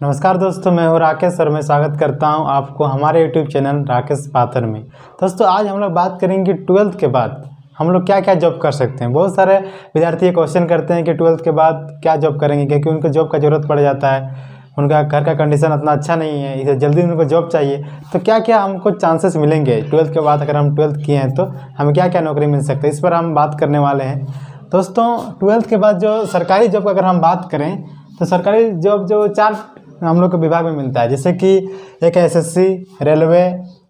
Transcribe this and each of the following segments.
नमस्कार दोस्तों, मैं हूँ राकेश और मैं स्वागत करता हूँ आपको हमारे यूट्यूब चैनल राकेश पाथर में। दोस्तों, आज हम लोग बात करेंगे ट्वेल्थ के बाद। हम लोग क्या क्या जॉब कर सकते हैं? बहुत सारे विद्यार्थी ये क्वेश्चन करते हैं कि ट्वेल्थ के बाद क्या जॉब करेंगे, क्योंकि उनको जॉब का ज़रूरत पड़ जाता है। उनका घर का कंडीशन उतना अच्छा नहीं है, इसे जल्दी उनको जॉब चाहिए। तो क्या क्या हमको चांसेस मिलेंगे ट्वेल्थ के बाद अगर हम ट्वेल्थ किए हैं तो हमें क्या क्या नौकरी मिल सकती है? इस पर हम बात करने वाले हैं। दोस्तों, ट्वेल्थ के बाद जो सरकारी जॉब अगर हम बात करें तो सरकारी जॉब जो चार हम लोग के विभाग में मिलता है। जैसे कि एक एसएससी रेलवे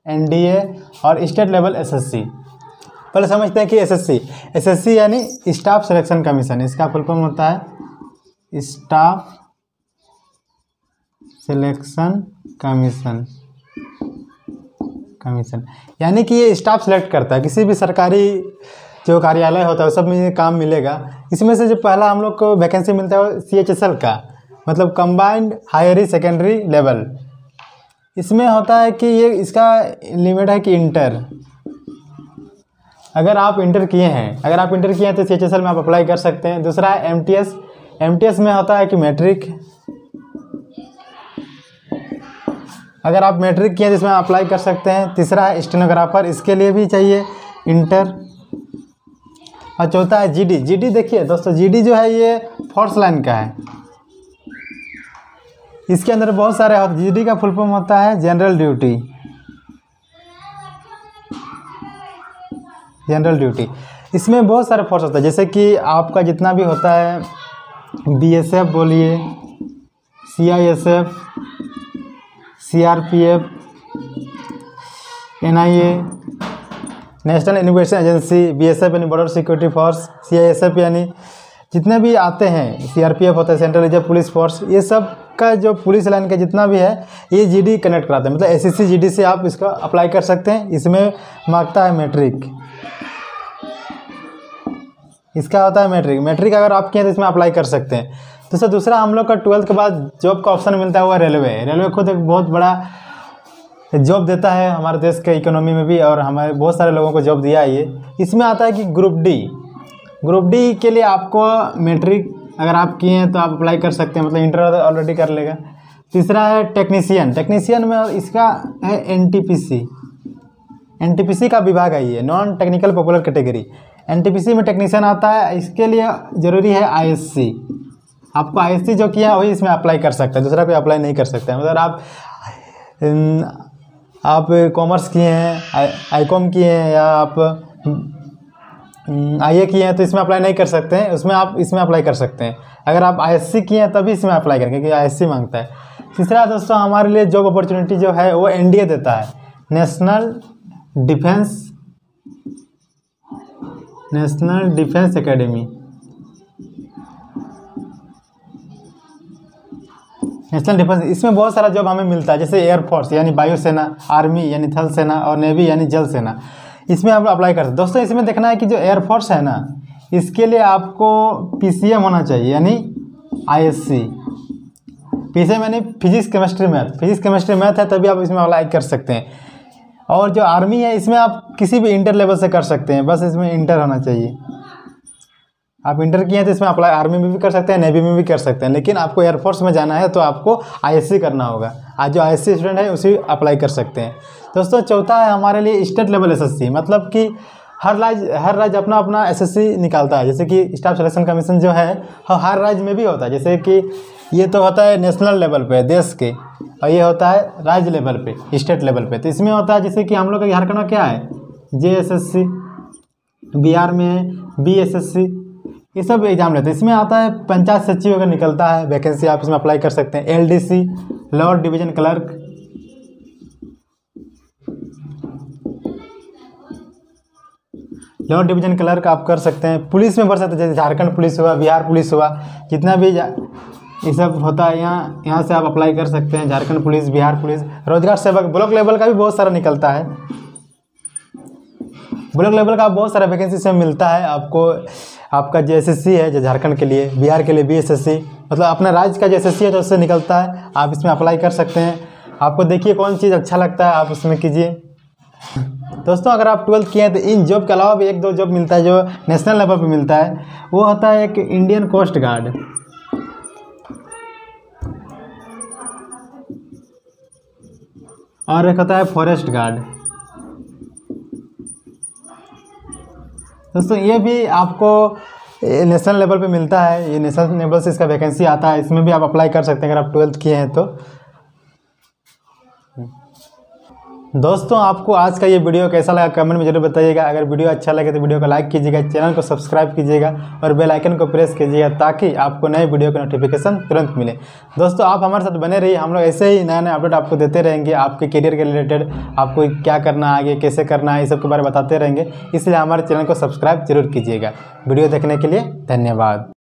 एनडीए और स्टेट लेवल एसएससी पहले समझते हैं कि एसएससी एसएससी यानी स्टाफ सिलेक्शन कमीशन इसका फुल फॉर्म होता है स्टाफ सिलेक्शन कमीशन कमीशन यानी कि ये स्टाफ सेलेक्ट करता है। किसी भी सरकारी जो कार्यालय होता है सब में काम मिलेगा। इसमें से जो पहला हम लोग को वैकेंसी मिलता है वो सी एच एस एल का। मतलब कंबाइंड हायरी सेकेंडरी लेवल इसमें होता है कि ये, इसका लिमिट है कि इंटर अगर आप इंटर किए हैं, अगर आप इंटर किए हैं तो सी एच एस एल में आप अप्लाई कर सकते हैं। दूसरा है M T S M T S में होता है कि मैट्रिक अगर आप मैट्रिक किए हैं तो इसमें अप्लाई कर सकते हैं। तीसरा है स्टेनोग्राफर इसके लिए भी चाहिए इंटर और चौथा है जीडी जीडी देखिए दोस्तों जीडी जो है, ये फोर्थ लाइन का है। इसके अंदर बहुत सारे जीडी का फुल फॉर्म होता है जनरल ड्यूटी जनरल ड्यूटी इसमें बहुत सारे फोर्स होता है, जैसे कि आपका जितना भी होता है बीएसएफ बोलिए CISF CRPF NIA national investigation agency BSF यानी बॉर्डर सिक्योरिटी फोर्स सीआईएसएफ यानी जितने भी आते हैं सीआरपीएफ होता है सेंट्रल रिज़र्व पुलिस फोर्स ये सब का जो पुलिस लाइन का जितना भी है, ये जीडी कनेक्ट कराता है। मतलब एसएससी जीडी से आप इसका अप्लाई कर सकते हैं। इसमें माँगता है मैट्रिक इसका होता है मैट्रिक मैट्रिक अगर आप किए तो इसमें अप्लाई कर सकते हैं। तो सर, दूसरा हम लोग का ट्वेल्थ के बाद जॉब का ऑप्शन मिलता है वो रेलवे रेलवे खुद एक बहुत बड़ा जॉब देता है हमारे देश के इकोनॉमी में भी और हमारे बहुत सारे लोगों को जॉब दिया है ये। इसमें आता है कि ग्रुप डी ग्रुप डी के लिए आपको मैट्रिक अगर आप किए हैं तो आप अप्लाई कर सकते हैं मतलब इंटर ऑलरेडी कर लेगा। तीसरा है टेक्नीशियन टेक्नीशियन में इसका है एन एन का विभाग है ये non technical popular category N T P C में टेक्नीशियन आता है, इसके लिए ज़रूरी है आई एस सी आपको आई एस सी जो किया वही इसमें अप्लाई कर सकता है, दूसरा कोई अप्लाई नहीं कर सकता हैं। मतलब आप आप कॉमर्स किए हैं आई कॉम किए हैं या आप आई ए किए हैं तो इसमें अप्लाई नहीं कर सकते हैं। उसमें आप इसमें अप्लाई कर सकते हैं। अगर आप आई एस सी किए हैं, तभी इसमें अप्लाई करें क्योंकि आई एस सी माँगता है। तीसरा दोस्तों, हमारे लिए जॉब अपॉर्चुनिटी जो है, वो एन डी ए देता है। National defence national defence academy national defence इसमें बहुत सारा जॉब हमें मिलता है, जैसे एयरफोर्स यानी वायुसेना आर्मी यानी थल सेना, और नेवी यानी जल सेना। इसमें आप अप्लाई कर सकते दोस्तों, इसमें देखना है कि जो एयरफोर्स है ना, इसके लिए आपको पीसीएम होना चाहिए, यानी आई एस सी पी यानी physics chemistry math physics chemistry math है, तभी आप इसमें अप्लाई कर सकते हैं। और जो आर्मी है, इसमें आप किसी भी इंटर लेवल से कर सकते हैं, बस इसमें इंटर होना चाहिए। आप इंटर किए हैं तो इसमें अप्लाई आर्मी में भी कर सकते हैं नेवी में भी कर सकते हैं, लेकिन आपको एयरफोर्स में जाना है तो आपको आईएससी करना होगा। आज जो आईएससी स्टूडेंट है, उसी अप्लाई कर सकते हैं। दोस्तों, चौथा है हमारे लिए स्टेट लेवल एसएससी मतलब कि हर राज्य हर राज्य अपना अपना एसएससी निकालता है। जैसे कि स्टाफ सिलेक्शन कमीशन जो है हर राज्य में भी होता है। जैसे कि ये तो होता है नेशनल लेवल पे, देश के, और ये होता है राज्य लेवल पे स्टेट लेवल पे। तो इसमें होता है, जैसे कि हम लोग का झारखंड में क्या है? J S S C Bihar में है बी एस एस सी ये सब एग्ज़ाम लेते हैं। इसमें आता है, पंचायत सचिव अगर निकलता है, वैकेंसी आप इसमें अप्लाई कर सकते हैं। L D C lower division clerk. Lower division clerk आप कर सकते हैं। पुलिस में भर सकते हैं, जैसे झारखंड पुलिस हुआ, बिहार पुलिस हुआ, जितना भी ये सब होता है यहाँ यहाँ से आप अप्लाई कर सकते हैं। Jharkhand police, Bihar police. रोज़गार सेवक, ब्लॉक लेवल का भी बहुत सारा निकलता है। ब्लॉक लेवल का बहुत सारा वैकेंसी से मिलता है आपको। आपका जो है, जो झारखंड के लिए, बिहार के लिए बी मतलब अपना राज्य का जो है तो उससे निकलता है, आप इसमें अप्लाई कर सकते हैं। आपको देखिए कौन चीज़ अच्छा लगता है, आप उसमें कीजिए। दोस्तों, अगर आप ट्वेल्थ किए हैं तो इन जॉब के अलावा भी एक दो जॉब मिलता है, जो नेशनल लेवल पे मिलता है, वो होता है एक इंडियन कोस्ट गार्ड और एक होता है फॉरेस्ट गार्ड दोस्तों, ये भी आपको नेशनल लेवल पे मिलता है, ये नेशनल लेवल से इसका वैकेंसी आता है, इसमें भी आप अप्लाई कर सकते हैं अगर आप ट्वेल्थ किए हैं तो। दोस्तों, आपको आज का ये वीडियो कैसा लगा कमेंट में ज़रूर बताइएगा। अगर वीडियो अच्छा लगे तो वीडियो को लाइक कीजिएगा, चैनल को सब्सक्राइब कीजिएगा और बेल आइकन को प्रेस कीजिएगा ताकि आपको नए वीडियो का नोटिफिकेशन तुरंत मिले। दोस्तों, आप हमारे साथ बने रहिए। हम लोग ऐसे ही नए नए अपडेट आपको देते रहेंगे। आपके करियर के रिलेटेड आपको क्या करना आगे, कैसे करना है, ये सब के बारे में बताते रहेंगे। इसलिए हमारे चैनल को सब्सक्राइब ज़रूर कीजिएगा। वीडियो देखने के लिए धन्यवाद।